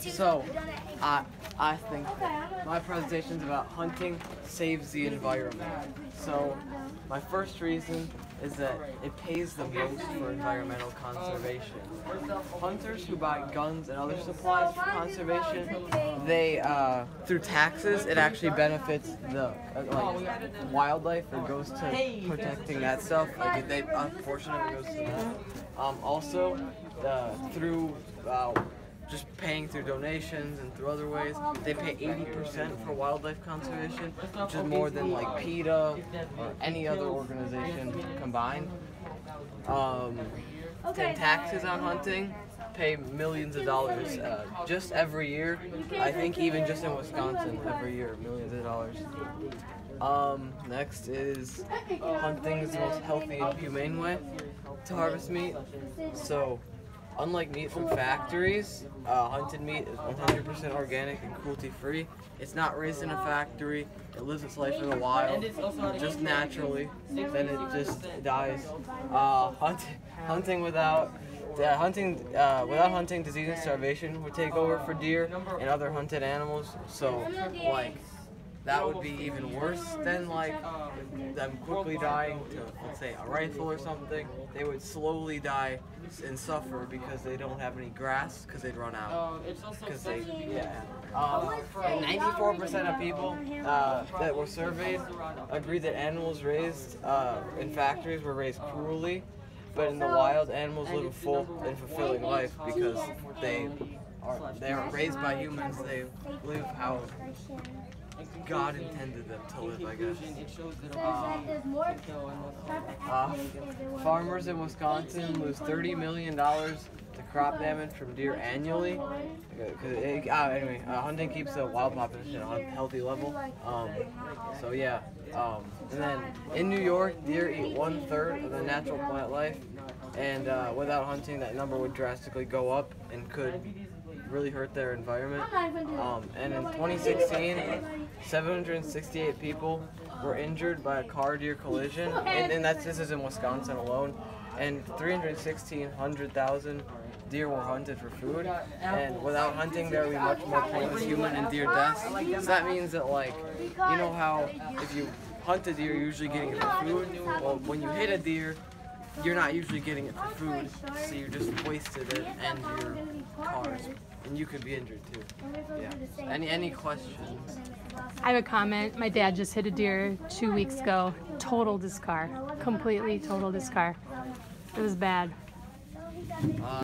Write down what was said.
So, I I think my presentation is about hunting saves the environment. So, my first reason is that it pays the most for environmental conservation. Hunters who buy guns and other supplies for conservation, they uh, through taxes, it actually benefits the uh, like wildlife. It goes to protecting that stuff. Like they it goes to that. Um, also, uh, through uh, just paying through donations and through other ways. They pay 80% for wildlife conservation, which is more than like PETA or any other organization combined. Um, then taxes on hunting pay millions of dollars uh, just every year. I think even just in Wisconsin, every year, millions of dollars. Um, next is hunting is the most healthy and humane way to harvest meat. So Unlike meat from factories, uh, hunted meat is 100% organic and cruelty-free. It's not raised in a factory. It lives its life in the wild, just naturally. Then it just dies. Uh, hunt, hunting without uh, hunting uh, without hunting, disease and starvation would take over for deer and other hunted animals. So, like that would be even worse than like them quickly dying to let's say a rifle or something. They would slowly die and suffer because they don't have any grass because they'd run out. Because they yeah. Um, and 94% of people uh, that were surveyed agreed that animals raised uh, in factories were raised cruelly, but in the wild, animals live a full and fulfilling life because they are they aren't raised by humans. They live how God intended them to live, I guess. Uh, uh, farmers in Wisconsin lose $30 million to crop damage from deer annually. It, uh, anyway, uh, hunting keeps the wild population on a healthy level. Um, so yeah, um, and then in New York, deer eat one third of the natural plant life, and uh, without hunting, that number would drastically go up and could really hurt their environment. Um, and in 2016, 768 people were injured by a car deer collision, and, and that's this is in Wisconsin alone. And 316,000 deer were hunted for food, and without hunting, there would be much more pointless human and deer deaths. So that means that, like, you know how if you hunt a deer, you're usually getting it for food. Well, when you hit a deer, you're not usually getting it for food, so you just wasted it and your cars, and you could be injured too. Yeah. Any any questions? I have a comment. My dad just hit a deer two weeks ago. Totaled his car. Completely totaled his car. It was bad. Uh,